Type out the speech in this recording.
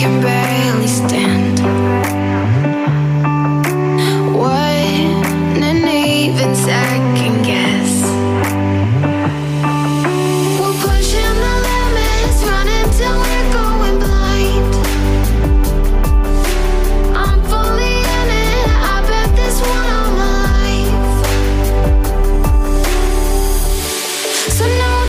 can barely stand. Mm-hmm. Even.